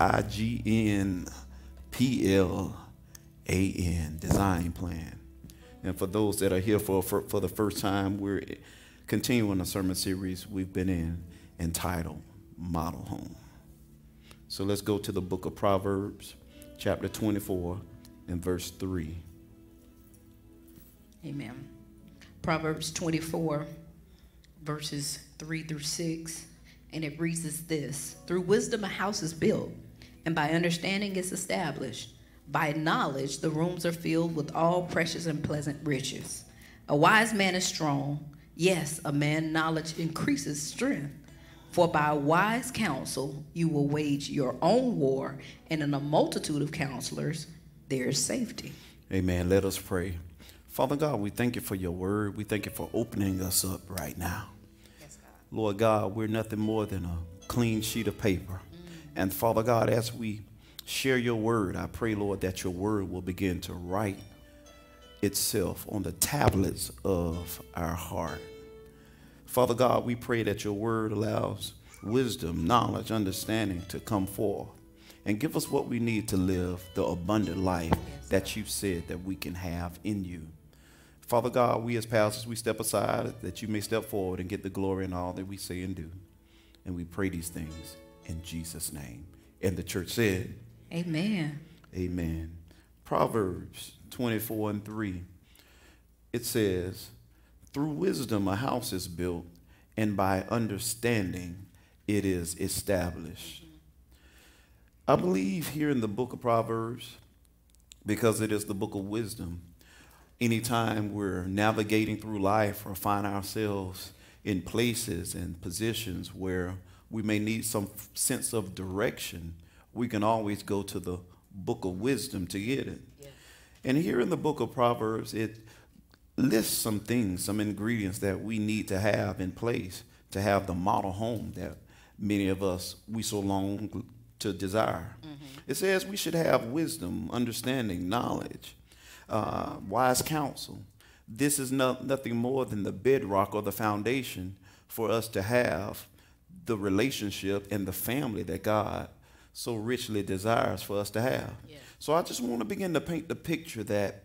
I G N P L A N, design plan. And for those that are here for, for, for the first time, we're continuing a sermon series we've been in entitled Model Home. So let's go to the book of Proverbs, chapter 24, and verse 3. Amen. Proverbs 24, verses 3 through 6. And it reads as this Through wisdom, a house is built, and by understanding, it's established. By knowledge, the rooms are filled with all precious and pleasant riches. A wise man is strong. Yes, a man knowledge increases strength. For by wise counsel you will wage your own war, and in a multitude of counselors there is safety. Amen. Let us pray. Father God, we thank you for your word. We thank you for opening us up right now. Yes, God. Lord God, we're nothing more than a clean sheet of paper. And Father God, as we share your word, I pray, Lord, that your word will begin to write itself on the tablets of our heart. Father God, we pray that your word allows wisdom, knowledge, understanding to come forth and give us what we need to live the abundant life that you've said that we can have in you. Father God, we as pastors, we step aside that you may step forward and get the glory in all that we say and do. And we pray these things in Jesus' name. And the church said, Amen. Amen. Proverbs 24 and 3. It says, Through wisdom a house is built, and by understanding it is established. I believe here in the book of Proverbs, because it is the book of wisdom, anytime we're navigating through life or find ourselves in places and positions where we may need some sense of direction, we can always go to the book of wisdom to get it. And here in the book of Proverbs, it lists some things, some ingredients that we need to have in place to have the model home that many of us we so long to desire. Mm-hmm. It says we should have wisdom, understanding, knowledge, uh, wise counsel. This is no, nothing more than the bedrock or the foundation for us to have the relationship and the family that God so richly desires for us to have. Yeah. So I just want to begin to paint the picture that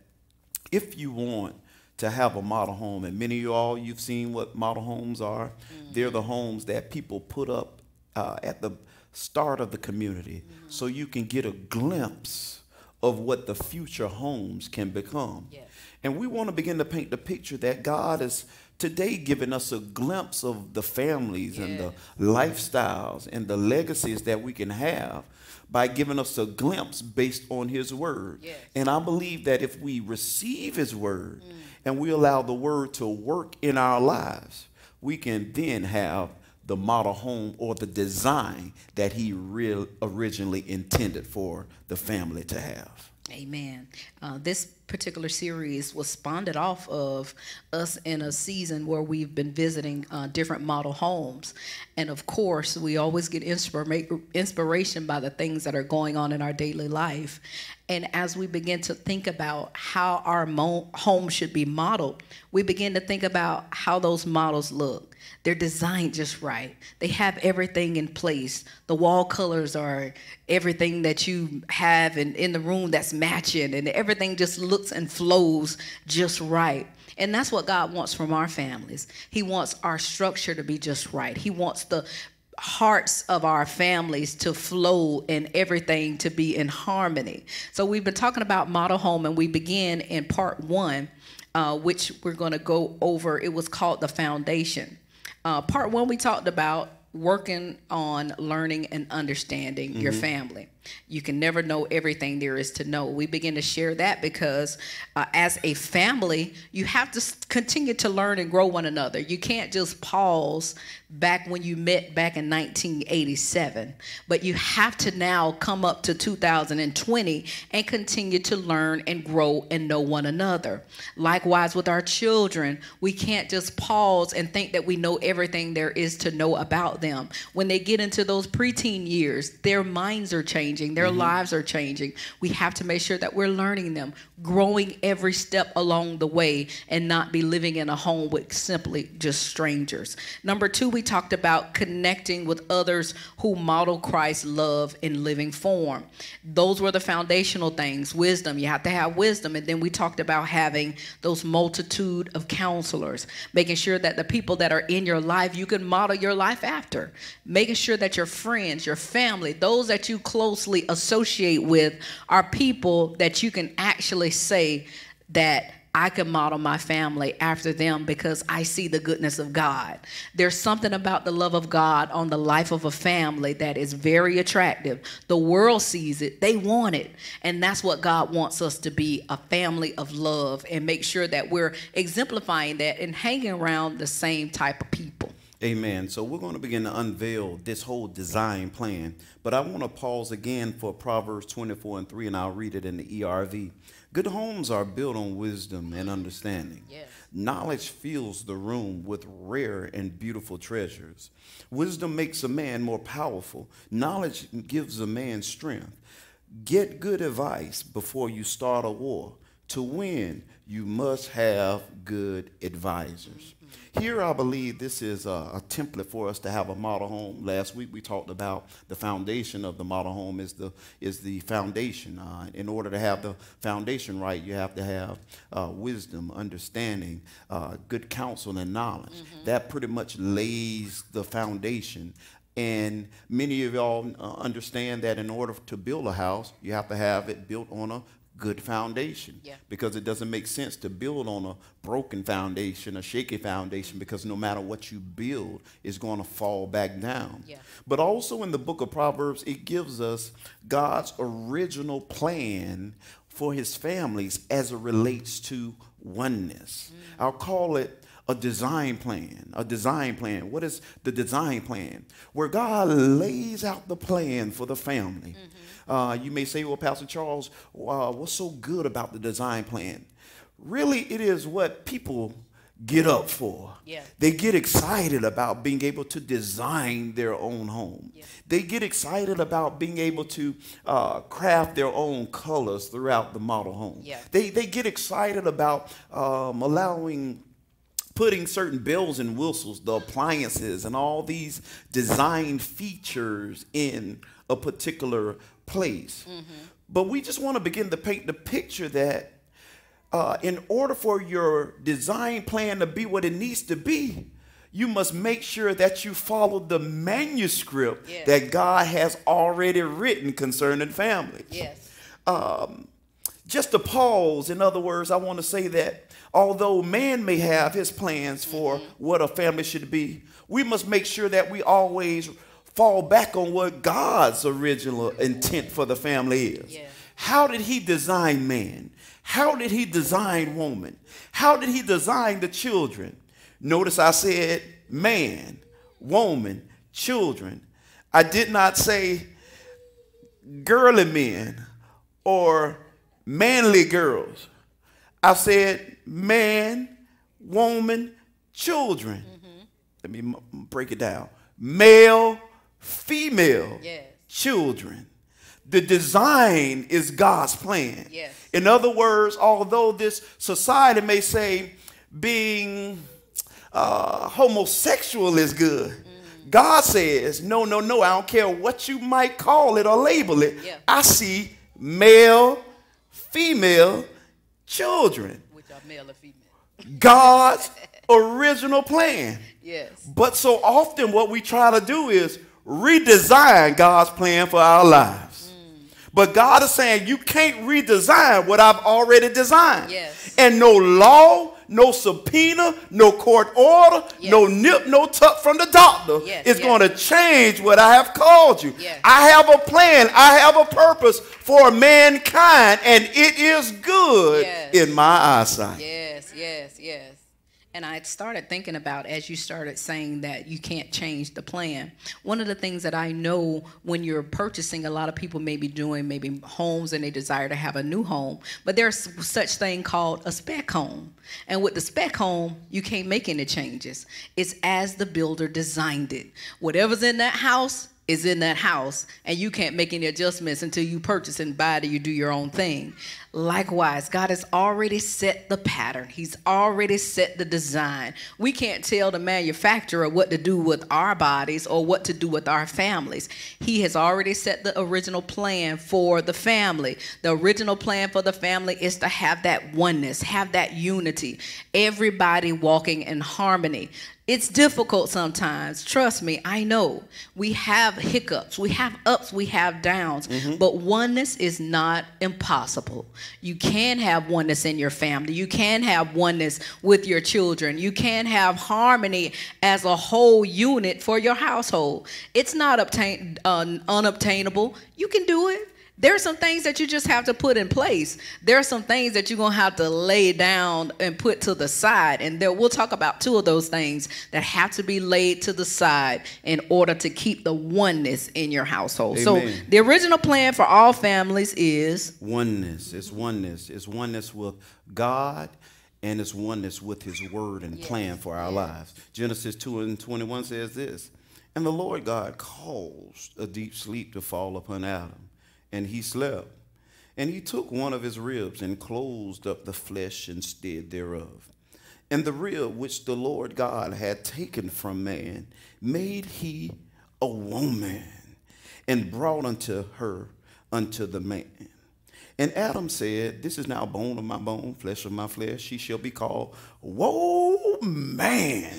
if you want to have a model home, and many of you all, you've seen what model homes are. Mm-hmm. They're the homes that people put up uh, at the start of the community mm-hmm. so you can get a glimpse of what the future homes can become. Yes. And we want to begin to paint the picture that God is today giving us a glimpse of the families yes. and the lifestyles and the legacies that we can have by giving us a glimpse based on his word. Yes. And I believe that if we receive his word mm. and we allow the word to work in our lives, we can then have the model home or the design that he real originally intended for the family to have. Amen. Uh, this particular series was spawned off of us in a season where we've been visiting uh, different model homes. And of course, we always get inspira inspiration by the things that are going on in our daily life. And as we begin to think about how our home should be modeled, we begin to think about how those models look they're designed just right. They have everything in place. The wall colors are everything that you have in, in the room that's matching, and everything just looks and flows just right. And that's what God wants from our families. He wants our structure to be just right. He wants the hearts of our families to flow and everything to be in harmony. So we've been talking about model home, and we begin in part one, uh, which we're going to go over. It was called the foundation. Uh, part one, we talked about working on learning and understanding mm-hmm. your family. You can never know everything there is to know. We begin to share that because uh, as a family, you have to continue to learn and grow one another. You can't just pause back when you met back in 1987, but you have to now come up to 2020 and continue to learn and grow and know one another. Likewise, with our children, we can't just pause and think that we know everything there is to know about them. When they get into those preteen years, their minds are changing changing, their mm-hmm. lives are changing. We have to make sure that we're learning them, growing every step along the way, and not be living in a home with simply just strangers. Number two, we talked about connecting with others who model Christ's love in living form. Those were the foundational things wisdom. You have to have wisdom. And then we talked about having those multitude of counselors, making sure that the people that are in your life, you can model your life after, making sure that your friends, your family, those that you closely associate with are people that you can actually say that I can model my family after them because I see the goodness of God. There's something about the love of God on the life of a family that is very attractive. The world sees it, they want it. And that's what God wants us to be a family of love and make sure that we're exemplifying that and hanging around the same type of people. Amen. So we're going to begin to unveil this whole design plan. But I want to pause again for Proverbs 24 and 3, and I'll read it in the ERV. Good homes are built on wisdom and understanding. Yes. Knowledge fills the room with rare and beautiful treasures. Wisdom makes a man more powerful. Knowledge gives a man strength. Get good advice before you start a war. To win, you must have good advisors. Here, I believe this is a, a, template for us to have a model home. Last week, we talked about the foundation of the model home is the is the foundation. Uh, in order to have the foundation right, you have to have uh, wisdom, understanding, uh, good counsel, and knowledge. Mm-hmm. That pretty much lays the foundation. And many of y'all uh, understand that in order to build a house, you have to have it built on a good foundation. Yeah. Because it doesn't make sense to build on a broken foundation, a shaky foundation, because no matter what you build, it's going to fall back down. Yeah. But also in the book of Proverbs, it gives us God's original plan for his families as it relates to oneness. Mm. I'll call it a design plan. A design plan. What is the design plan? Where God lays out the plan for the family. Mm-hmm uh, you may say, well, Pastor Charles, uh, what's so good about the design plan? Really, it is what people get up for. Yeah. They get excited about being able to design their own home. Yeah. They get excited about being able to uh, craft their own colors throughout the model home. Yeah. They, they get excited about um, allowing putting certain bells and whistles, the appliances, and all these design features in a particular place. Mm-hmm. But we just want to begin to paint the picture that uh, in order for your design plan to be what it needs to be, you must make sure that you follow the manuscript yes. that God has already written concerning family. Yes. Um, just to pause, in other words, I want to say that although man may have his plans for mm-hmm. what a family should be, we must make sure that we always fall back on what God's original intent for the family is. Yeah. How did he design man? How did he design woman? How did he design the children? Notice I said man, woman, children. I did not say girly men or manly girls. I said man, woman, children. Mm-hmm. Let me break it down. Male, female yes. children. The design is God's plan. Yes. In other words, although this society may say being uh, homosexual is good, mm. God says, no, no, no, I don't care what you might call it or label it. Yeah. I see male, female children. Which are male or female. God's original plan. Yes. But so often what we try to do is redesign God's plan for our lives. Mm. But God is saying you can't redesign what I've already designed. Yes. And no law, no subpoena, no court order, yes. no nip, no tuck from the doctor yes. is yes. going to change what I have called you. Yes. I have a plan, I have a purpose for mankind, and it is good in my eyesight. Yes, yes, yes. And I started thinking about as you started saying that you can't change the plan. One of the things that I know when you're purchasing, a lot of people may be doing maybe homes and they desire to have a new home, but there's such thing called a spec home. And with the spec home, you can't make any changes. It's as the builder designed it. Whatever's in that house, is in that house and you can't make any adjustments until you purchase and buy it or you do your own thing. Likewise, God has already set the pattern. He's already set the design. We can't tell the manufacturer what to do with our bodies or what to do with our families. He has already set the original plan for the family. The original plan for the family is to have that oneness, have that unity, everybody walking in harmony. It's difficult sometimes. Trust me, I know. We have hiccups, we have ups, we have downs, mm-hmm. but oneness is not impossible. You can have oneness in your family, you can have oneness with your children, you can have harmony as a whole unit for your household. It's not obtain, uh, unobtainable. You can do it. There are some things that you just have to put in place. There are some things that you're gonna have to lay down and put to the side. And there we'll talk about two of those things that have to be laid to the side in order to keep the oneness in your household. Amen. So the original plan for all families is oneness. It's oneness. It's oneness with God and it's oneness with his word and yes. plan for our yes. lives. Genesis 2 and 21 says this. And the Lord God caused a deep sleep to fall upon Adam and he slept. And he took one of his ribs and closed up the flesh instead thereof. And the rib which the Lord God had taken from man made he a woman and brought unto her unto the man. And Adam said, This is now bone of my bone, flesh of my flesh. She shall be called Woe Man,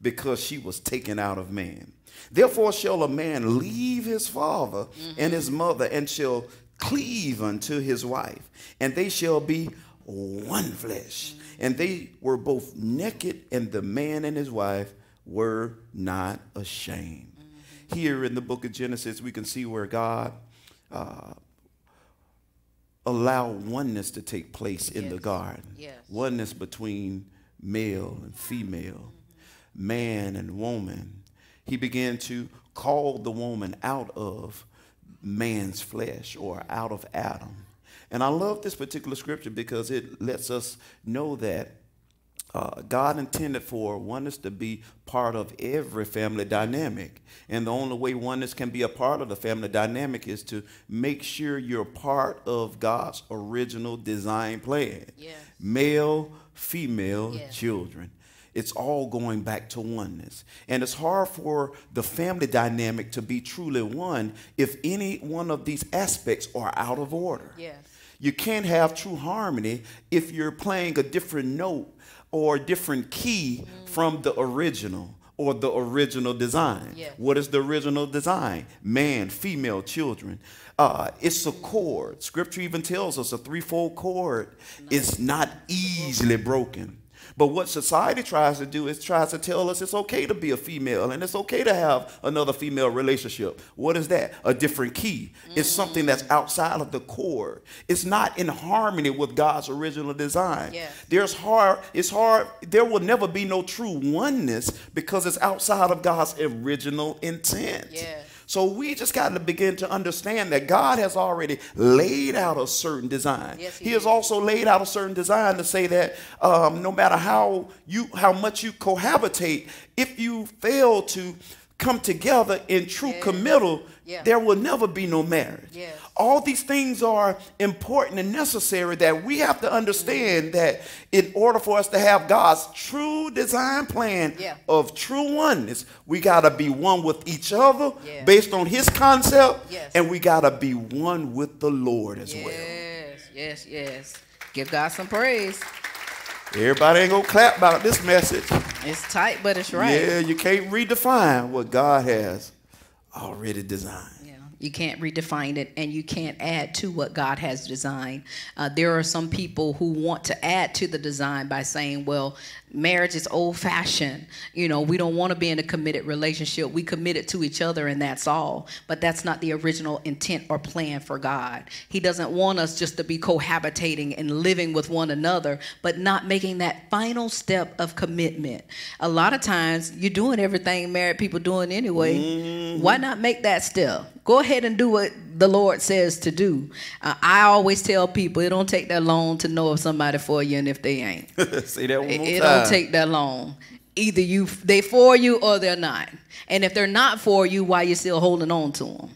because she was taken out of man. Therefore shall a man leave his father mm-hmm. and his mother and shall cleave unto his wife, and they shall be one flesh. And they were both naked, and the man and his wife were not ashamed. Here in the book of Genesis, we can see where God uh, allowed oneness to take place in yes. the garden. Yes. Oneness between male and female, man and woman he began to call the woman out of man's flesh or out of Adam. And I love this particular scripture because it lets us know that uh, God intended for oneness to be part of every family dynamic. And the only way oneness can be a part of the family dynamic is to make sure you're part of God's original design plan. Yes. Male, female, yes. children. It's all going back to oneness. And it's hard for the family dynamic to be truly one if any one of these aspects are out of order. Yes. You can't have true harmony if you're playing a different note or a different key mm. from the original or the original design. Yes. What is the original design? Man, female, children. Uh, it's a chord. Scripture even tells us a threefold chord nice. is not easily broken. But what society tries to do is tries to tell us it's okay to be a female and it's okay to have another female relationship. What is that? A different key. Mm. It's something that's outside of the core. It's not in harmony with God's original design. Yes. There's hard, it's hard, there will never be no true oneness because it's outside of God's original intent. Yes. So we just got to begin to understand that God has already laid out a certain design. Yes, he, he has also laid out a certain design to say that um, no matter how you how much you cohabitate, if you fail to come together in true yeah. committal, yeah. there will never be no marriage. Yes. All these things are important and necessary that we have to understand mm-hmm. that in order for us to have God's true design plan yeah. of true oneness, we got to be one with each other based on his concept, yes. and we got to be one with the Lord as well. Yes, yes, yes. Give God some praise. Everybody ain't gonna clap about this message. It's tight, but it's right. Yeah, you can't redefine what God has already designed. You can't redefine it and you can't add to what God has designed. Uh, there are some people who want to add to the design by saying, well, marriage is old fashioned. You know, we don't want to be in a committed relationship. We committed to each other and that's all. But that's not the original intent or plan for God. He doesn't want us just to be cohabitating and living with one another, but not making that final step of commitment. A lot of times you're doing everything married people doing anyway. Mm-hmm. Why not make that step? Go ahead and do what the Lord says to do. Uh, I always tell people it don't take that long to know if somebody for you and if they ain't. Say that one more it, time don't take that long. either you they for you or they're not. And if they're not for you, why you still holding on to them?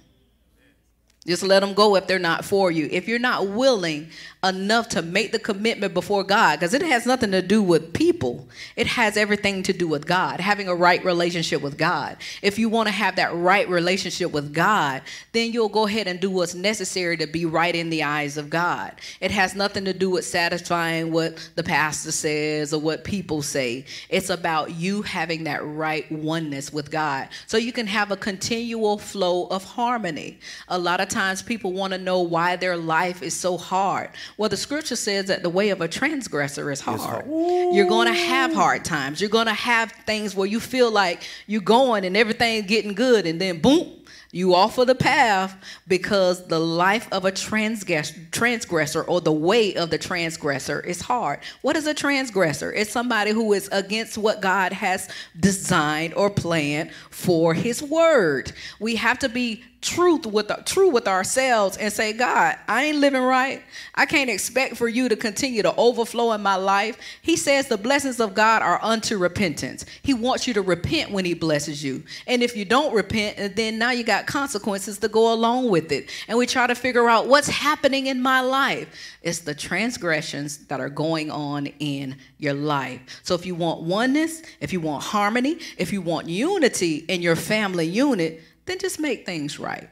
Just let them go if they're not for you. If you're not willing enough to make the commitment before God, because it has nothing to do with people, it has everything to do with God, having a right relationship with God. If you want to have that right relationship with God, then you'll go ahead and do what's necessary to be right in the eyes of God. It has nothing to do with satisfying what the pastor says or what people say. It's about you having that right oneness with God so you can have a continual flow of harmony. A lot of times people want to know why their life is so hard. Well, the scripture says that the way of a transgressor is hard. hard. You're going to have hard times. You're going to have things where you feel like you're going and everything's getting good, and then boom, you off of the path because the life of a transgress- transgressor or the way of the transgressor is hard. What is a transgressor? It's somebody who is against what God has designed or planned for his word. We have to be truth with true with ourselves and say, God, I ain't living right. I can't expect for you to continue to overflow in my life. He says the blessings of God are unto repentance. He wants you to repent when he blesses you. And if you don't repent, uh, then now you got consequences to go along with it. And we try to figure out what's happening in my life. It's the transgressions that are going on in your life. So if you want oneness, if you want harmony, if you want unity in your family unit, then just make things right.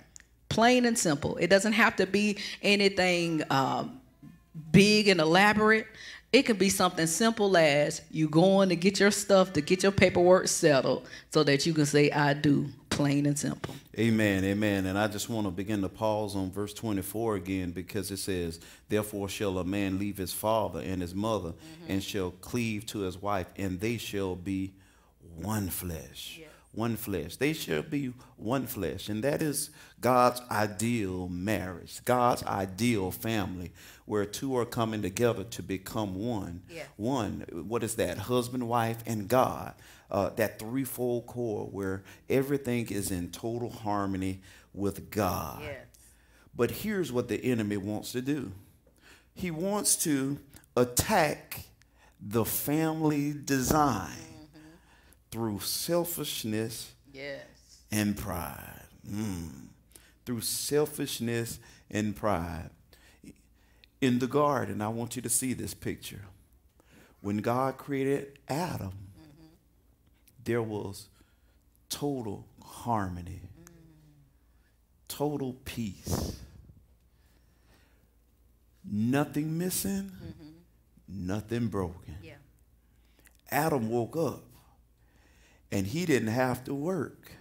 Plain and simple. It doesn't have to be anything um, big and elaborate. It can be something simple as you going to get your stuff to get your paperwork settled so that you can say, I do, plain and simple. Amen, amen. And I just want to begin to pause on verse 24 again because it says, Therefore shall a man leave his father and his mother mm-hmm. and shall cleave to his wife, and they shall be one flesh. Yeah one flesh. They shall be one flesh. And that is God's ideal marriage, God's ideal family, where two are coming together to become one. Yeah. One, what is that? Husband, wife, and God. Uh, that threefold core where everything is in total harmony with God. Yes. But here's what the enemy wants to do he wants to attack the family design through selfishness yes. and pride. Mm. Through selfishness and pride. In the garden, I want you to see this picture. When God created Adam, mm-hmm. there was total harmony, mm. total peace. Nothing missing, mm-hmm. nothing broken. Yeah. Adam woke up and he didn't have to work.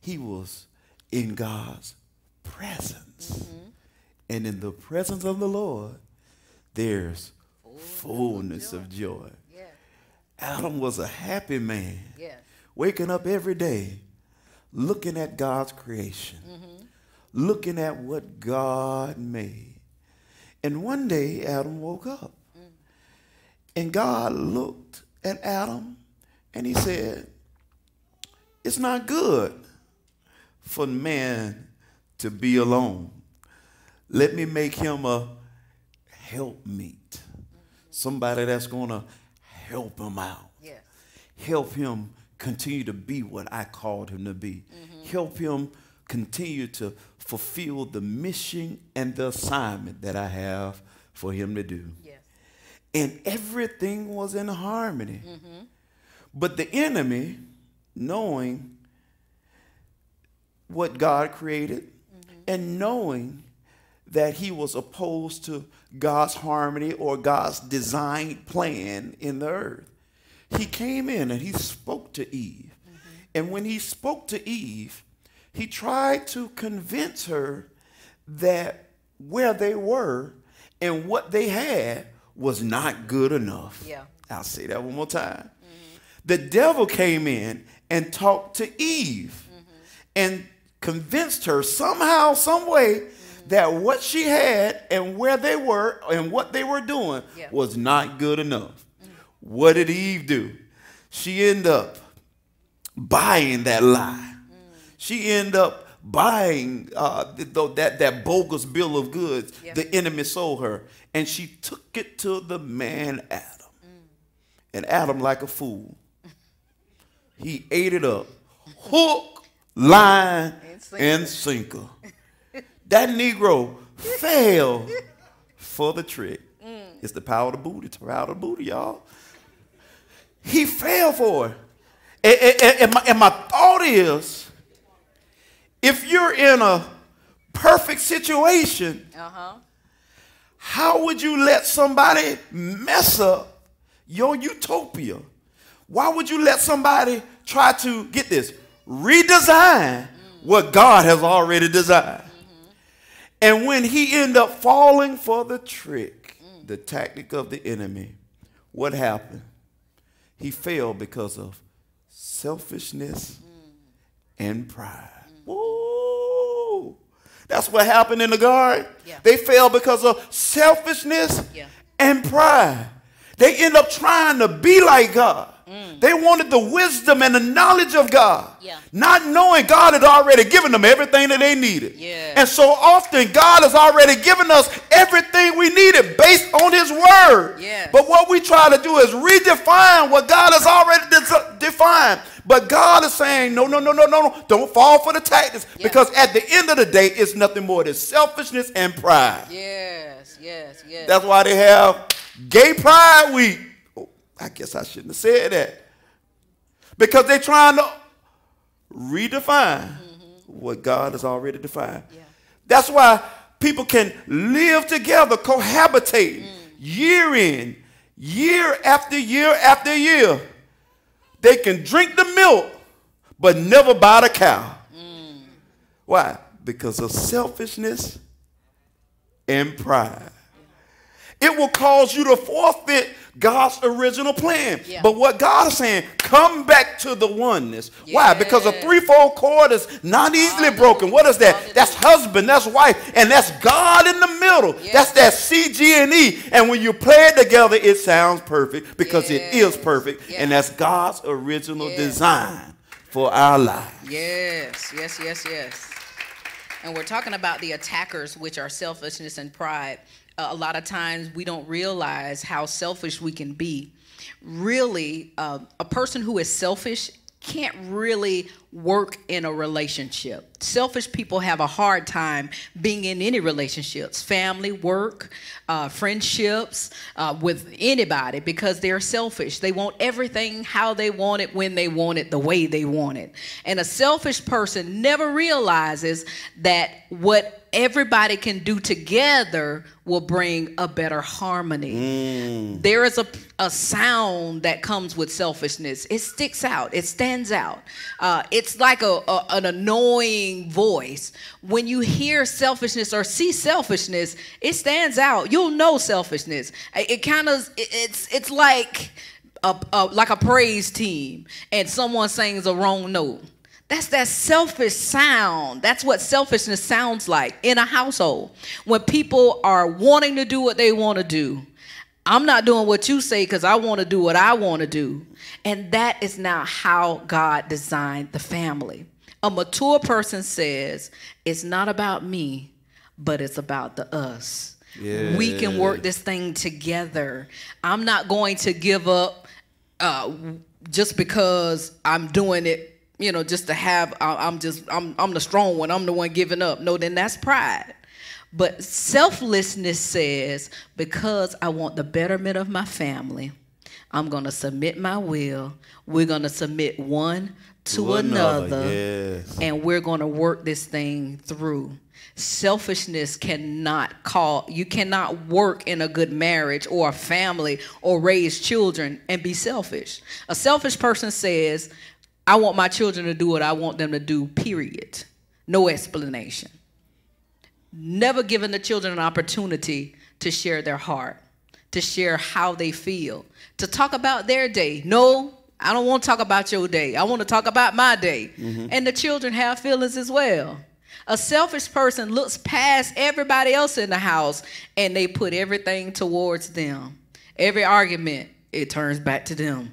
He was in God's presence. Mm-hmm. And in the presence of the Lord, there's fullness, of joy. Of joy. Yeah. Adam was a happy man, yeah. waking up every day, looking at God's creation, mm-hmm. looking at what God made. And one day, Adam woke up. Mm. And God looked at Adam and he said, It's not good for man to be alone. Let me make him a helpmeet. Somebody that's going to help him out. Yeah. Help him continue to be what I called him to be. Mm-hmm. Help him continue to fulfill the mission and the assignment that I have for him to do. Yes. And everything was in harmony. Mm-hmm. But the enemy, knowing what God created mm-hmm. and knowing that he was opposed to God's harmony or God's design plan in the earth, he came in and he spoke to Eve. Mm-hmm. And when he spoke to Eve, he tried to convince her that where they were and what they had was not good enough. Yeah. I'll say that one more time the devil came in and talked to Eve mm-hmm. and convinced her somehow, some way, mm-hmm. that what she had and where they were and what they were doing was not good enough. Mm-hmm. What did Eve do? She ended up buying that lie. Mm. She ended up buying uh, that, that bogus bill of goods the enemy sold her. And she took it to the man Adam. Mm. And Adam, like a fool, He ate it up. Hook, line, And sinker. and sinker. That Negro fell for the trick. It's the power of the booty, the power of the booty, y'all. He fell for it. And, and- and my, and my thought is, if you're in a perfect situation, Uh-huh. how would you let somebody mess up your utopia? Why would you let somebody try to get this redesign what God has already designed? Mm-hmm. And when he ended up falling for the trick, mm. the tactic of the enemy, what happened? He fell because of selfishness mm. and pride. Mm. Woo! That's what happened in the garden. Yeah. They fell because of selfishness Yeah. and pride. They end up trying to be like God. Mm. They wanted the wisdom and the knowledge of God. Yeah. Not knowing God had already given them everything that they needed. Yeah. And so often God has already given us everything we needed based on his word. Yes. But what we try to do is redefine what God has already de- defined. But God is saying, no, no, no, no, no, no. Don't fall for the tactics. Yeah. Because at the end of the day, it's nothing more than selfishness and pride. Yes, yes, yes. That's why they have Gay Pride Week. I guess I shouldn't have said that. Because they're trying to redefine what God has already defined. Yeah. That's why people can live together, cohabitate mm. year in, year after year after year. They can drink the milk, but never buy the cow. Mm. Why? Because of selfishness and pride. It will cause you to forfeit God's original plan. Yeah. But what God is saying, come back to the oneness. Why? Because a threefold cord is not easily broken. What is that? Hallelujah. That's husband, that's wife, and that's God in the middle. Yes. That's that CG and E. And when you play it together, it sounds perfect because it is perfect. And that's God's original Yes. design for our lives. Yes, yes, yes, yes. And we're talking about the attackers, which are selfishness and pride. Uh, a lot of times we don't realize how selfish we can be. Really, uh, a person who is selfish can't really work in a relationship. Selfish people have a hard time being in any relationships, family, work, uh, friendships, uh, with anybody because they're selfish. They want everything how they want it, when they want it, the way they want it. And a selfish person never realizes that what everybody can do together will bring a better harmony. There is a, a sound that comes with selfishness. It sticks out. It stands out. Uh, it's like a, a- an annoying voice. When you hear selfishness or see selfishness, it stands out. You'll know selfishness. It, it kind of it- it's it's like a, a like a praise team and someone sings a wrong note. That's that selfish sound. That's what selfishness sounds like in a household. When people are wanting to do what they want to do. I'm not doing what you say because I want to do what I want to do. And that is not how God designed the family. A mature person says, it's not about me, but it's about the us. We can work this thing together. I'm not going to give up uh, just because I'm doing it, you know, just to have. I'm just I'm I'm the strong one. I'm the one giving up. No, then that's pride. But selflessness says because I want the betterment of my family, I'm going to submit my will. We're going to submit one to, To another, another, yes. and we're going to work this thing through. Selfishness cannot call, you cannot work in a good marriage or a family or raise children and be selfish. A selfish person says, I want my children to do what I want them to do, period. No explanation. Never giving the children an opportunity to share their heart, to share how they feel, to talk about their day. No, I don't want to talk about your day. I want to talk about my day. Mm-hmm. And the children have feelings as well. A selfish person looks past everybody else in the house and they put everything towards them. Every argument, it turns back to them.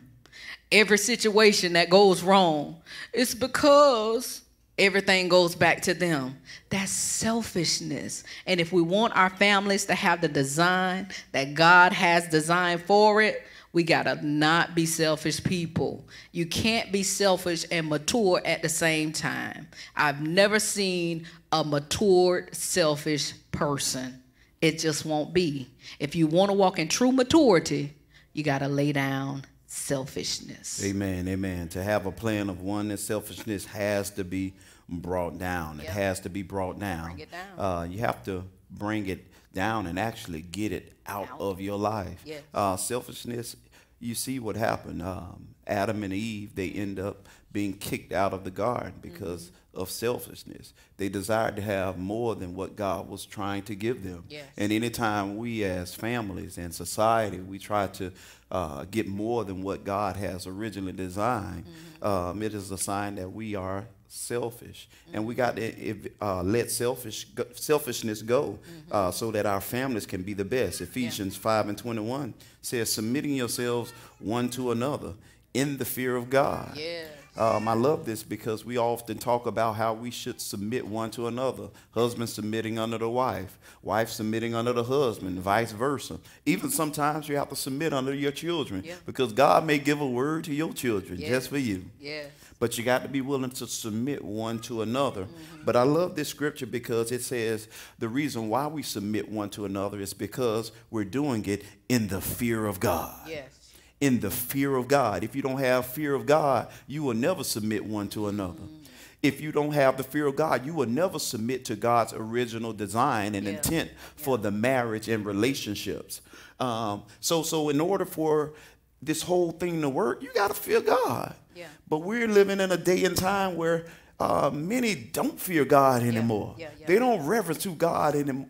Every situation that goes wrong, it's because everything goes back to them. That's selfishness. And if we want our families to have the design that God has designed for it, We got to not be selfish people. You can't be selfish and mature at the same time. I've never seen a matured, selfish person. It just won't be. If you want to walk in true maturity, you got to lay down selfishness. Amen. Amen. To have a plan of oneness, selfishness has to be brought down. Yep. It has to be brought down. Bring it down. Uh, you have to bring it down and actually get it out, out. of your life. Yes. Uh, selfishness, you see what happened. Um, Adam and Eve, they end up being kicked out of the garden because mm-hmm. of selfishness. They desired to have more than what God was trying to give them. Yes. And anytime we as families and society, we try to uh, get more than what God has originally designed, mm-hmm. um, it is a sign that we are selfish, mm-hmm. and we got to uh, let selfish go, selfishness go, mm-hmm. uh, so that our families can be the best. Ephesians yeah. five and twenty one says, "Submitting yourselves one to another in the fear of God." Yeah. Um, I love this because we often talk about how we should submit one to another. Husband submitting under the wife, wife submitting under the husband, vice versa. Even sometimes you have to submit under your children yeah. because God may give a word to your children yeah. just for you. Yeah. But you got to be willing to submit one to another. Mm-hmm. But I love this scripture because it says the reason why we submit one to another is because we're doing it in the fear of God. Yes in the fear of God. If you don't have fear of God, you will never submit one to another. Mm. If you don't have the fear of God, you will never submit to God's original design and yeah. intent for yeah. the marriage and relationships. Um, so, so in order for this whole thing to work, you got to fear God. Yeah. But we're living in a day and time where uh, many don't fear God anymore. Yeah. Yeah, they don't reverence who God anymore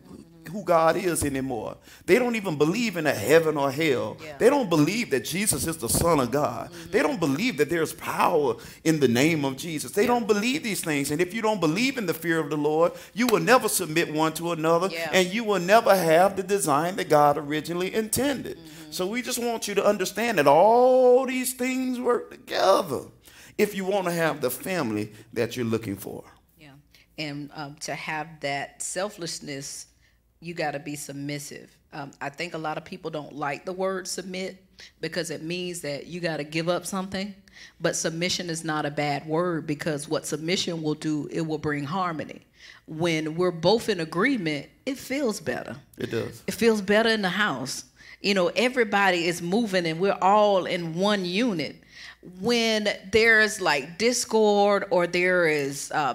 who God is anymore. They don't even believe in a heaven or hell. Yeah. They don't believe that Jesus is the Son of God. Mm-hmm. They don't believe that there's power in the name of Jesus. They yeah. don't believe these things. And if you don't believe in the fear of the Lord, you will never submit one to another, yeah. and you will never have the design that God originally intended. Mm-hmm. So we just want you to understand that all these things work together if you want to have the family that you're looking for. Yeah. And um, to have that selflessness you got to be submissive. Um, I think a lot of people don't like the word submit because it means that you got to give up something. But submission is not a bad word because what submission will do, it will bring harmony. When we're both in agreement, it feels better. It does. It feels better in the house. You know, everybody is moving and we're all in one unit. When there's like discord or there is uh,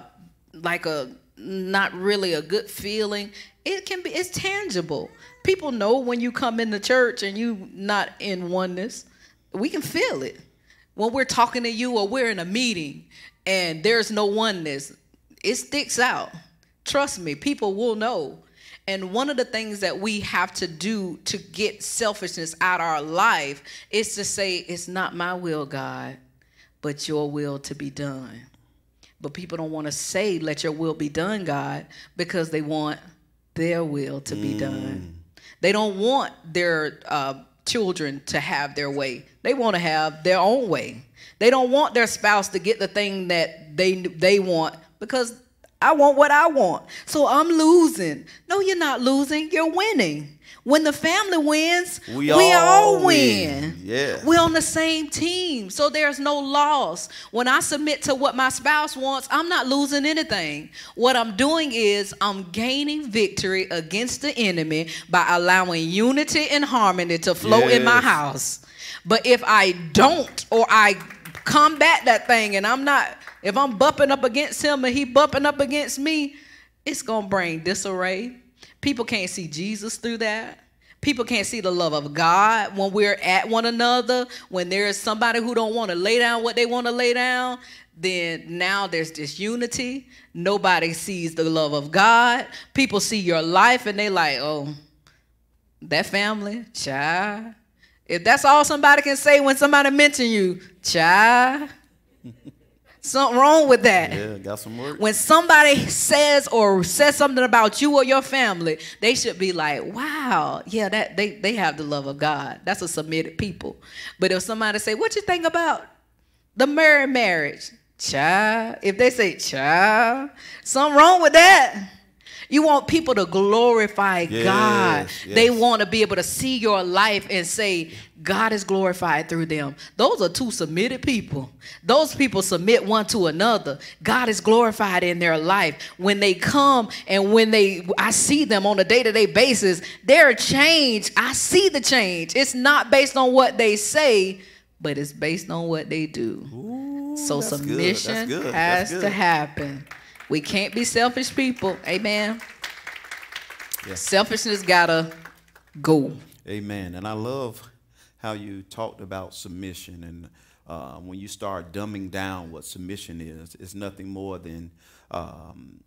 like a not really a good feeling, it can be it's tangible. People know when you come into church and you not in oneness. We can feel it. When we're talking to you or we're in a meeting and there's no oneness, it sticks out. Trust me, people will know. And one of the things that we have to do to get selfishness out of our life is to say, It's not my will, God, but your will to be done. But people don't want to say, Let your will be done, God, because they want their will to be mm. done. They don't want their uh, children to have their way. They want to have their own way. They don't want their spouse to get the thing that they they want because I want what I want. So I'm losing. No, you're not losing. You're winning. When the family wins, we, we all, all win. win. Yeah. We're on the same team. So there's no loss. When I submit to what my spouse wants, I'm not losing anything. What I'm doing is I'm gaining victory against the enemy by allowing unity and harmony to flow yes. in my house. But if I don't or I combat that thing and I'm not if I'm bumping up against him and he bumping up against me, it's going to bring disarray People can't see Jesus through that. People can't see the love of God when we're at one another. When there's somebody who don't want to lay down what they want to lay down, then now there's disunity. Nobody sees the love of God. People see your life and they like, oh, that family, child. If that's all somebody can say when somebody mention you, child. Something wrong with that. Yeah, got some work. When somebody says or says something about you or your family, they should be like, wow, yeah, that they, they have the love of God. That's a submitted people. But if somebody say, what you think about the married marriage? Child. If they say child, something wrong with that. You want people to glorify Yes, God. They want to be able to see your life and say, God is glorified through them. Those are two submitted people. Those people submit one to another. God is glorified in their life. When they come and when they I see them on a day-to-day basis, they're changed. I see the change. It's not based on what they say, but it's based on what they do. so that's good. Submission good. has to happen. We can't be selfish people. Amen. Yeah. Selfishness gotta go. Amen. And I love how you talked about submission. And uh, when you start dumbing down what submission is, it's nothing more than um,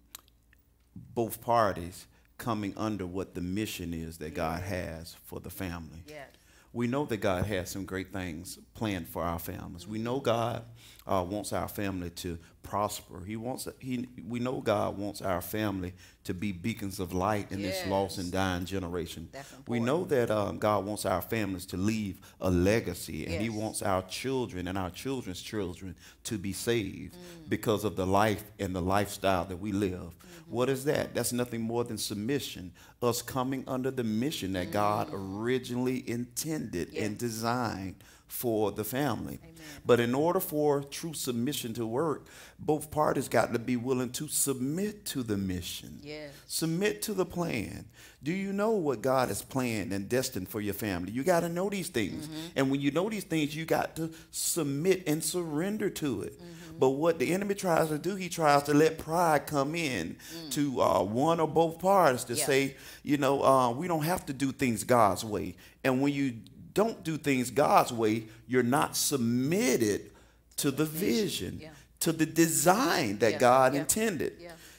both parties coming under what the mission is that God has for the family. Yes. We know that God has some great things planned for our families. We know God uh, wants our family to prosper. He wants he. We know God wants our family to be beacons of light in this lost and dying generation. We know that um, God wants our families to leave a legacy, and He wants our children and our children's children to be saved Mm. because of the life and the lifestyle that we live. Mm-hmm. What is that? That's nothing more than submission, us coming under the mission that God originally intended Mm. Yeah. and designed for the family. But in order for true submission to work, both parties got to be willing to submit to the mission. Yes. Submit to the plan. Do you know what God has planned and destined for your family? You got to know these things. And when you know these things, you got to submit and surrender to it. But what the enemy tries to do, he tries to let pride come in to uh, one or both parties to Yeah. say, you know, uh, we don't have to do things God's way. And when you don't do things God's way, you're not submitted to the vision, Yeah. to the design that Yeah, God yeah, intended.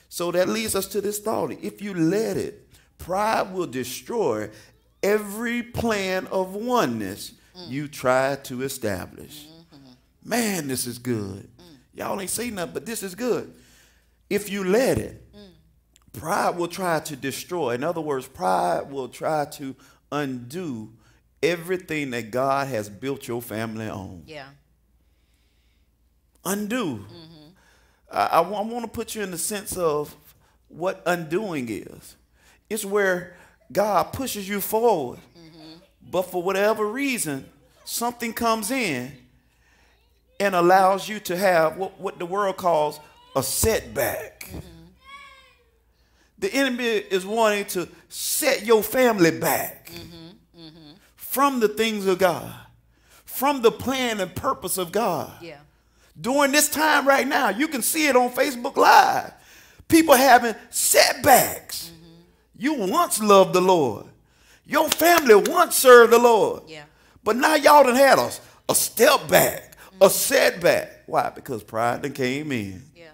So that leads us to this thought. If you let it, pride will destroy every plan of oneness Mm. you try to establish. Mm-hmm. Man, this is good. Mm. Y'all ain't say nothing, but this is good. If you let it, Mm. pride will try to destroy. In other words, pride will try to undo everything that God has built your family on Yeah. undo. Mm-hmm. I, want to put you in the sense of what undoing is. It's where God pushes you forward, mm-hmm. but for whatever reason, something comes in and allows you to have what, what the world calls a setback. Mm-hmm. The enemy is wanting to set your family back from the things of God, from the plan and purpose of God Yeah. during this time right now. You can see it on Facebook Live. People having setbacks. Mm-hmm. You once loved the Lord. Your family once served the Lord. Yeah. But now y'all done had a, a step back, a mm-hmm. setback. Why? Because pride done came in. Yeah.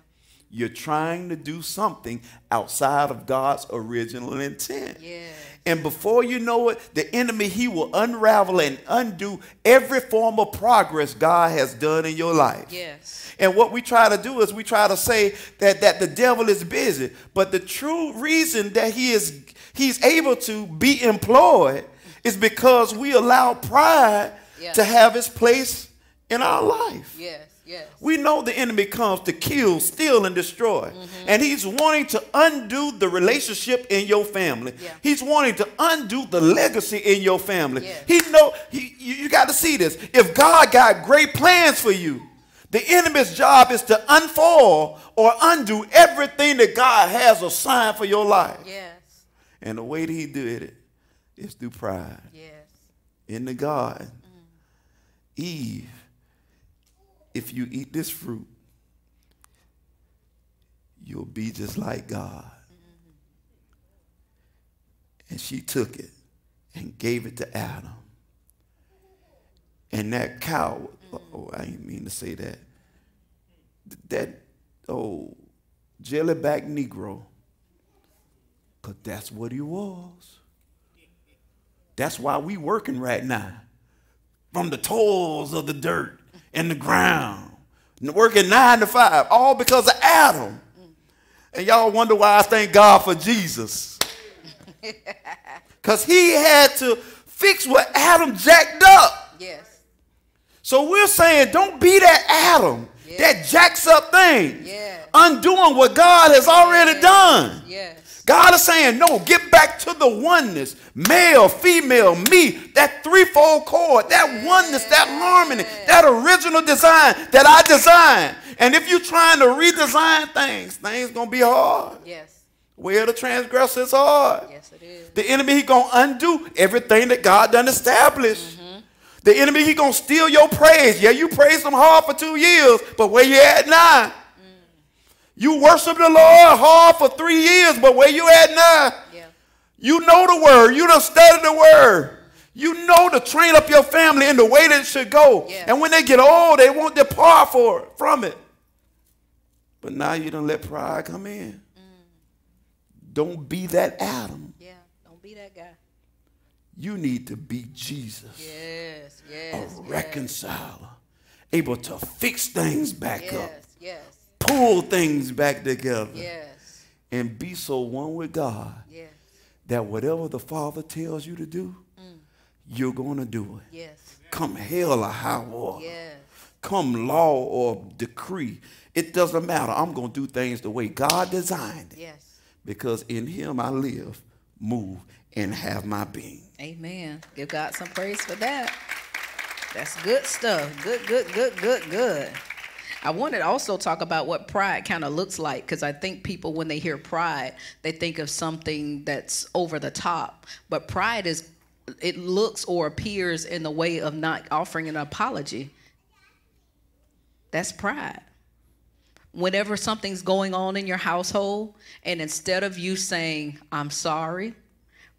You're trying to do something outside of God's original intent. Yes. And before you know it, the enemy, he will unravel and undo every form of progress God has done in your life. Yes. And what we try to do is we try to say that, that the devil is busy. But the true reason that he is he's able to be employed is because we allow pride Yeah. to have its place in our life. Yes. Yes. We know the enemy comes to kill, steal, and destroy. Mm-hmm. And he's wanting to undo the relationship in your family. Yeah. He's wanting to undo the legacy in your family. Yes. He know he, you, you got to see this. If God got great plans for you, the enemy's job is to unfold or undo everything that God has assigned for your life. Yes. And the way that he did it is through pride. Yes. In the garden, Eve, if you eat this fruit, you'll be just like God. And she took it and gave it to Adam. And that cow, oh, I didn't mean to say that. That, oh, jellyback Negro. But that's what he was. That's why we working right now. From the toils of the dirt and the ground. Working nine to five, all because of Adam. And y'all wonder why I thank God for Jesus. Because he had to fix what Adam jacked up. Yes. So we're saying, don't be that Adam, that jacks up thing, Yeah. undoing what God has already done. Yes. God is saying, no, get back to the oneness. Male, female, me, that threefold cord, that oneness, that harmony, that original design that I designed. And if you're trying to redesign things, things gonna be hard. Yes. Where the transgressor is hard. Yes, it is. The enemy, he gonna undo everything that God done established. Mm-hmm. The enemy, he gonna steal your praise. Yeah, you praised him hard for two years, but where you at now? You worship the Lord hard for three years, but where you at now? Yeah. You know the word. You done studied the word. You know to train up your family in the way that it should go. Yeah. And when they get old, they won't depart for from it. But now you don't let pride come in. Mm. Don't be that Adam. Yeah. Don't be that guy. You need to be Jesus, Yes. yes. a Yes. reconciler, able to fix things back up, Yes, Yes. Pull things back together, Yes. and be so one with God Yes. that whatever the Father tells you to do, mm. you're going to do it. Yes. Come hell or high water, Yes. come law or decree. It doesn't matter. I'm going to do things the way God designed it Yes. because in Him I live, move, and have my being. Amen. Give God some praise for that. That's good stuff. Good, good, good, good, good. I wanted to also talk about what pride kind of looks like because I think people, when they hear pride, they think of something that's over the top. But pride is, it looks or appears in the way of not offering an apology. That's pride. Whenever something's going on in your household, and instead of you saying, I'm sorry,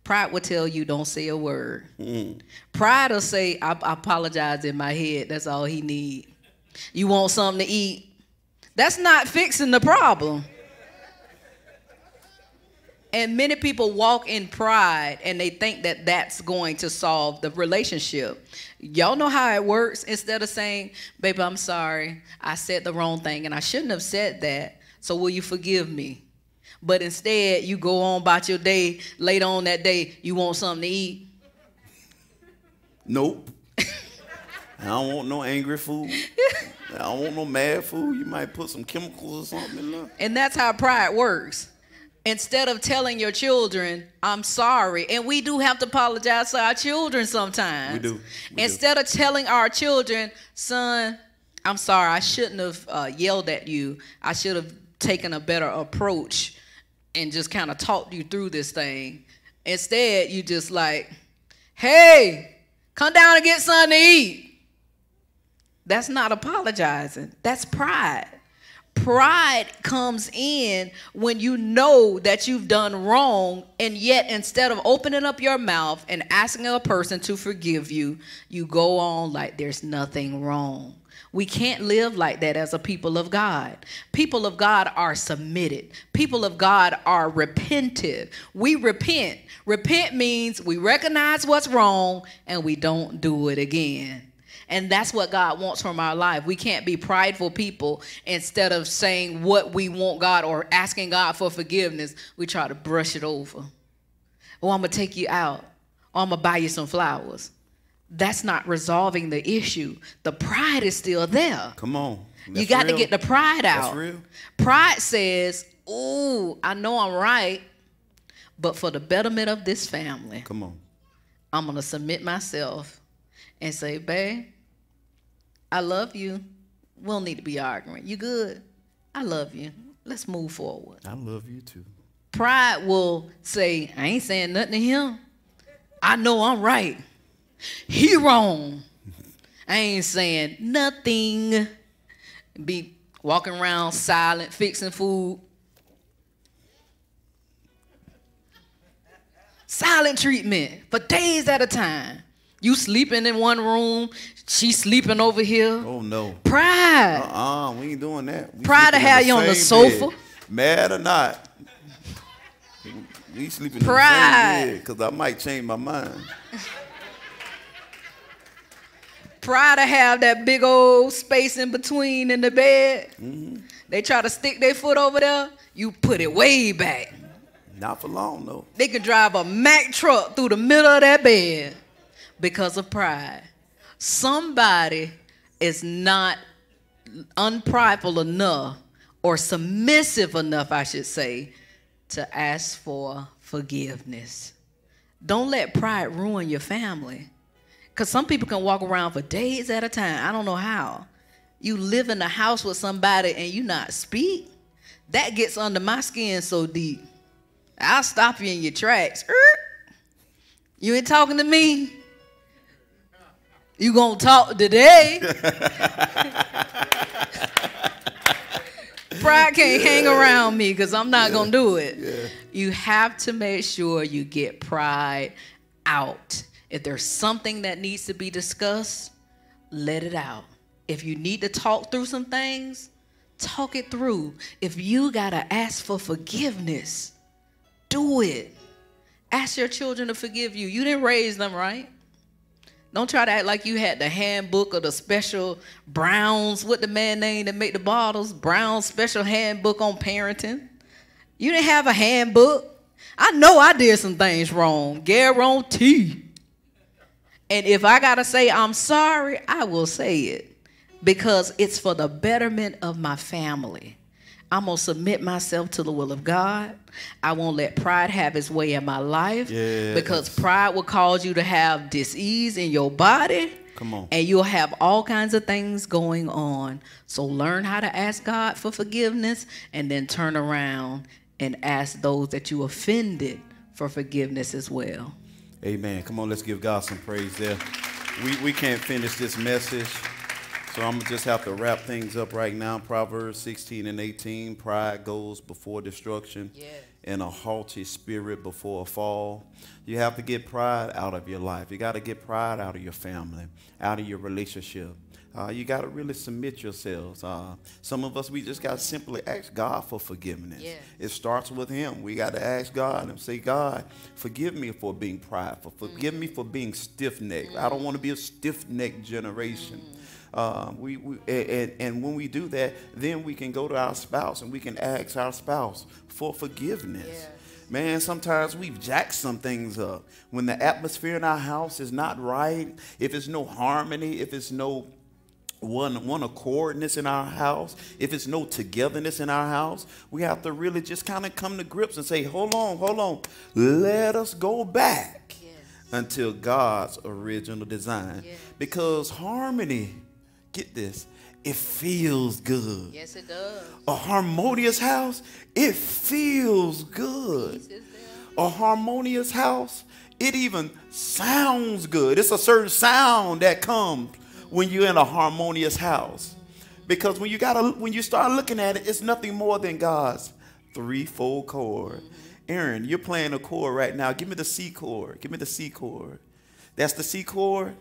Pride will tell you don't say a word. Mm. Pride will say I, I apologize in my head. That's all he need. You want something to eat? That's not fixing the problem. And many people walk in pride and they think that that's going to solve the relationship. Y'all know how it works. Instead of saying, "Baby, I'm sorry. I said the wrong thing and I shouldn't have said that. So will you forgive me?" But instead, you go on about your day. Later on that day, you want something to eat. Nope. I don't want no angry food. I don't want no mad food. You might put some chemicals or something in there. And that's how pride works. Instead of telling your children, I'm sorry, and we do have to apologize to our children sometimes. We do. We do. Instead of telling our children, son, I'm sorry, I shouldn't have uh, yelled at you. I should have taken a better approach and just kind of talked you through this thing. Instead, you just like, hey, come down and get something to eat. That's not apologizing. That's pride. Pride comes in when you know that you've done wrong, and yet instead of opening up your mouth and asking a person to forgive you, you go on like there's nothing wrong. We can't live like that as a people of God. People of God are submitted. People of God are repentive. We repent. Repent means we recognize what's wrong and we don't do it again. And that's what God wants from our life. We can't be prideful people. Instead of saying what we want God or asking God for forgiveness, we try to brush it over. Oh, I'm going to take you out. Oh, I'm going to buy you some flowers. That's not resolving the issue. The pride is still there. Come on. you That's got to get the pride out. That's real. Pride says, Ooh, I know I'm right, but for the betterment of this family, Come on. I'm gonna submit myself and say, babe, I love you. We don't need to be arguing. You good? I love you. Let's move forward. I love you too. Pride will say, I ain't saying nothing to him. I know I'm right. He wrong. I ain't saying nothing. Be walking around silent, fixing food. Silent treatment for days at a time. You sleeping in one room, she sleeping over here. Oh no. Pride. Uh-uh, we ain't doing that. We Pride to have you on the sofa. bed. Mad or not. We sleeping Pride. in the same bed because I might change my mind. Pride to have that big old space in between in the bed. Mhm. They try to stick their foot over there. You put it way back. Not for long though. They could drive a Mack truck through the middle of that bed because of pride. Somebody is not unprideful enough or submissive enough, I should say, to ask for forgiveness. Don't let pride ruin your family. Because some people can walk around for days at a time. I don't know how. You live in a house with somebody and you not speak. That gets under my skin so deep. I'll stop you in your tracks. Er, you ain't talking to me. You gonna talk today? Pride can't hang around me because I'm not gonna do it. Yeah. You have to make sure you get pride out. If there's something that needs to be discussed, let it out. If you need to talk through some things, talk it through. If you gotta ask for forgiveness, do it. Ask your children to forgive you. You didn't raise them, right? Don't try to act like you had the handbook or the special Browns, what the man name that make the bottles, Brown special handbook on parenting. You didn't have a handbook. I know I did some things wrong. Guarantee. And if I gotta say I'm sorry, I will say it because it's for the betterment of my family. I'm gonna submit myself to the will of God. I won't let pride have its way in my life Yes. because pride will cause you to have disease in your body. Come on. And you'll have all kinds of things going on. So learn how to ask God for forgiveness and then turn around and ask those that you offended for forgiveness as well. Amen. Come on, let's give God some praise there. We, we can't finish this message, so I'm going to just have to wrap things up right now. Proverbs 16 and 18 Pride goes before destruction, and a haughty spirit before a fall. You have to get pride out of your life. You got to get pride out of your family, out of your relationship. Uh, you got to really submit yourselves. Uh, some of us, we just got to simply ask God for forgiveness. Yes. It starts with Him. We got to ask God and say, God, forgive me for being prideful. Forgive me for being stiff necked. I don't want to be a stiff necked generation. Uh, we, we and, and when we do that, then we can go to our spouse and we can ask our spouse for forgiveness. Yes. Man, sometimes we've jacked some things up. When the atmosphere in our house is not right, if it's no harmony, if it's no one one accordness in our house, if it's no togetherness in our house, we have to really just kind of come to grips and say, hold on, hold on, let us go back Yes. until God's original design. Yes. Because harmony, get this, it feels good. Yes, it does. A harmonious house, it feels good a harmonious house, it even sounds good. It's a certain sound that comes when you're in a harmonious house. Because when you gotta when you start looking at it, it's nothing more than God's threefold chord. Mm-hmm. Aaron, you're playing a chord right now. Give me the C chord. Give me the C chord. That's the C chord?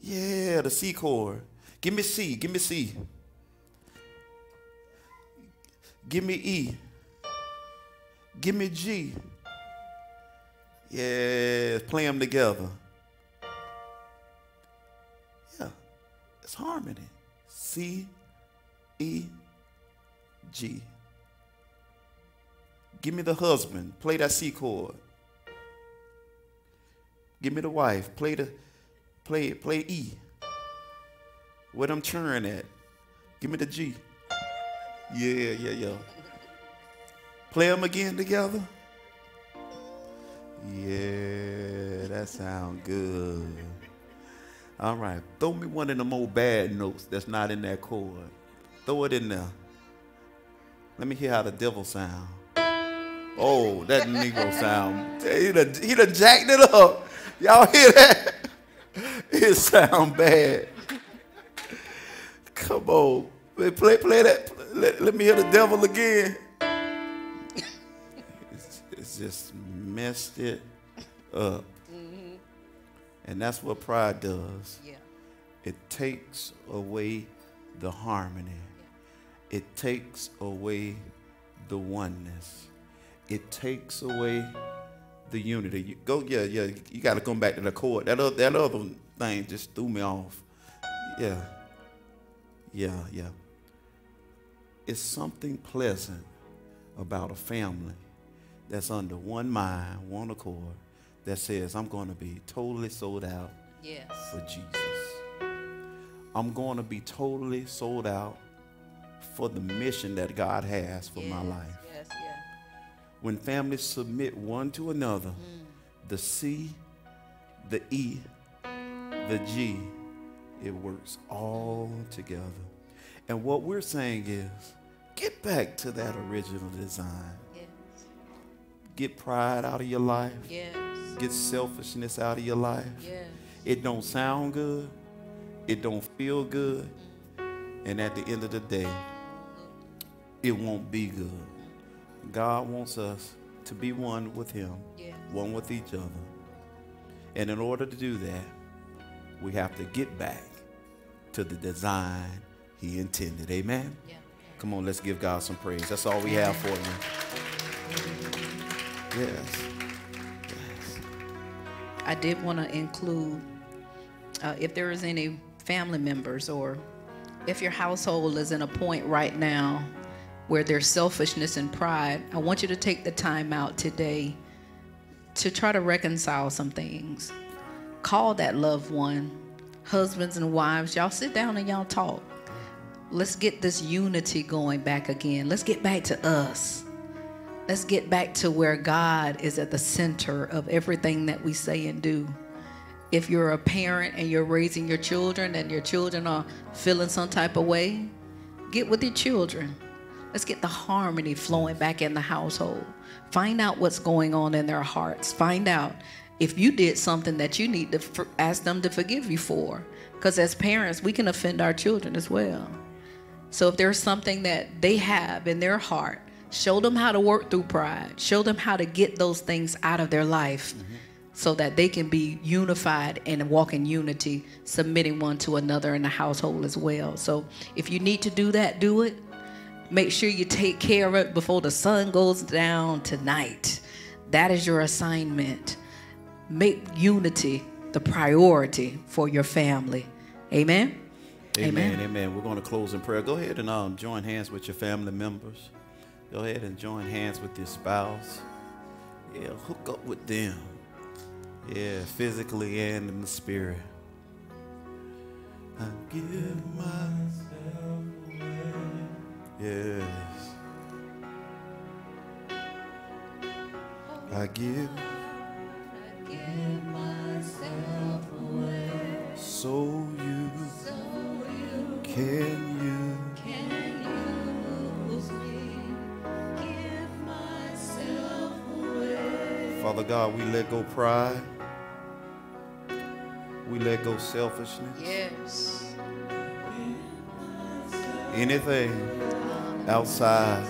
Yeah, the C chord. Give me C. Give me C. Give me E. Give me G. Yeah, play them together. Yeah, it's harmony. C, E, G. Give me the husband. Play that C chord. Give me the wife. Play the play play E. Where them churn at? Give me the G. Yeah, yeah, yeah. Play them again together. Yeah, that sound good. All right, throw me one of them old bad notes that's not in that chord. Throw it in there. Let me hear how the devil sound. Oh, that Negro sound. He done, he done jacked it up. Y'all hear that? It sound bad. Come on. Play, play, play that. Let, let me hear the devil again. It's, it's just messed it up. Mm-hmm. And that's what pride does. Yeah. It takes away the harmony. It takes away the oneness. It takes away the unity. You go, yeah, yeah. You got to come back to the chord. That other, that other thing just threw me off. Yeah, yeah, yeah. It's something pleasant about a family that's under one mind, one accord, that says, "I'm going to be totally sold out Yes. for Jesus. I'm going to be totally sold out for the mission that God has for my life. Yes, yeah. when families submit one to another, mm. the C, the E, the G, it works all together. And what we're saying is, get back to that original design. Yes. Get pride out of your life. Yes. Get selfishness out of your life. Yes. It don't sound good. It don't feel good. And at the end of the day, it won't be good. God wants us to be one with him, Yes. one with each other. And in order to do that, we have to get back to the design he intended. Amen? Yeah. Come on, let's give God some praise. That's all we have for you. Yes. Yes. I did want to include uh, if there is any family members or if your household is in a point right now where there's selfishness and pride, I want you to take the time out today to try to reconcile some things. Call that loved one, husbands and wives, y'all sit down and y'all talk. Let's get this unity going back again. Let's get back to us. Let's get back to where God is at the center of everything that we say and do. If you're a parent and you're raising your children and your children are feeling some type of way, get with your children. Let's get the harmony flowing back in the household. Find out what's going on in their hearts. Find out if you did something that you need to ask them to forgive you for. Because as parents, we can offend our children as well. So if there's something that they have in their heart, show them how to work through pride. Show them how to get those things out of their life mm-hmm. so that they can be unified and walk in unity, submitting one to another in the household as well. So if you need to do that, do it. Make sure you take care of it before the sun goes down tonight. That is your assignment. Make unity the priority for your family. Amen. Amen. Amen. Amen. We're going to close in prayer. Go ahead and um, join hands with your family members. Go ahead and join hands with your spouse. Yeah, hook up with them. Yeah, physically and in the spirit. I give myself away. Yes. I give. So you so you can you Father God, we let go pride. We let go selfishness. Yes. Anything outside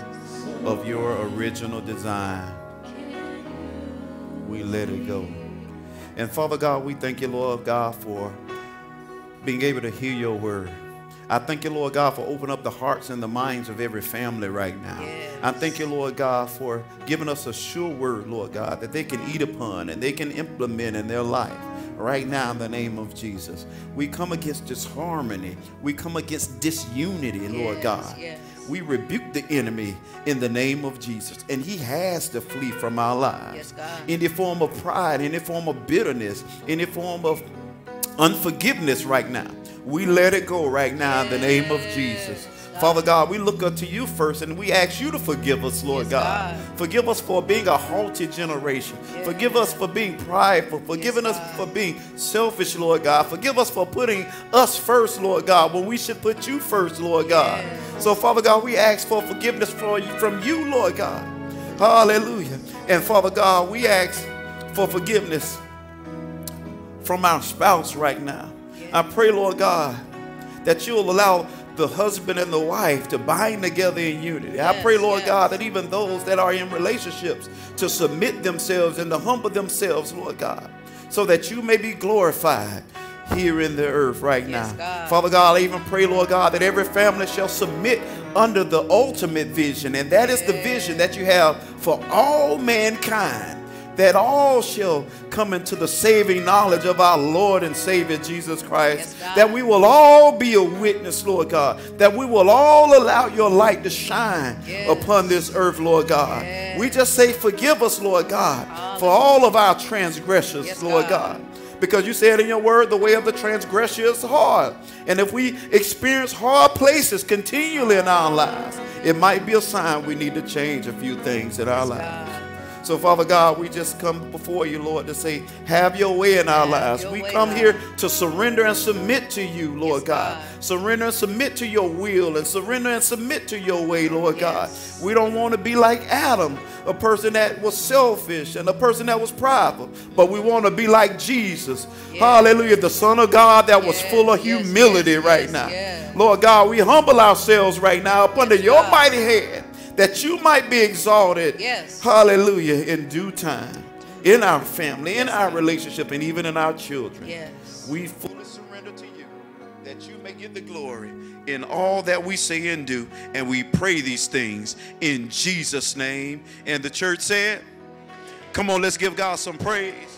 of your original design, we let it go. And Father God, we thank you, Lord God, for being able to hear your word. I thank you, Lord God, for opening up the hearts and the minds of every family right now. I thank you, Lord God, for giving us a sure word, Lord God, that they can eat upon and they can implement in their life right now in the name of Jesus. We come against disharmony. We come against disunity, Lord Yes, God. yes. We rebuke the enemy in the name of Jesus, and he has to flee from our lives. Yes, God. Any form of pride, any form of bitterness, any form of unforgiveness right now. We let it go right now in the name of Jesus. Father God, we look up to you first and we ask you to forgive us, Lord Yes, God. God. Forgive us for being a haughty generation. Forgive us for being prideful. Forgive us God. for being selfish, Lord God. Forgive us for putting us first, Lord God, when we should put you first, Lord God. So, Father God, we ask for forgiveness for you, from you, Lord God. Hallelujah. And Father God, we ask for forgiveness from our spouse right now. I pray, Lord God, that you'll allow the husband and the wife to bind together in unity. I pray, Lord yes. God, that even those that are in relationships to submit themselves and to humble themselves, Lord God, so that you may be glorified here in the earth right Yes, now. God. Father God, I even pray, Lord God, that every family shall submit under the ultimate vision, and that is the vision that you have for all mankind that all shall come into the saving knowledge of our Lord and Savior Jesus Christ. Yes, that we will all be a witness, Lord God. That we will all allow your light to shine Yes. upon this earth, Lord God. Yes. We just say, forgive us, Lord God, for all of our transgressions, Lord God. God. Because you said in your word, the way of the transgressor is hard. And if we experience hard places continually in our lives, it might be a sign we need to change a few things in our lives. So, Father God, we just come before you, Lord, to say, have your way in our lives. We come God. here to surrender and submit to you, Lord Yes, God. God. Surrender and submit to your will and surrender and submit to your way, Lord God. We don't want to be like Adam, a person that was selfish and a person that was prideful, but we want to be like Jesus. Yes. Hallelujah, the Son of God that was full of humility right now. Lord God, we humble ourselves right now up under your mighty hand that you might be exalted. Yes. Hallelujah, in due time, in our family, in our relationship, and even in our children. Yes. We fully surrender to you that you may get the glory in all that we say and do. And we pray these things in Jesus' name. And the church said, Come on, let's give God some praise.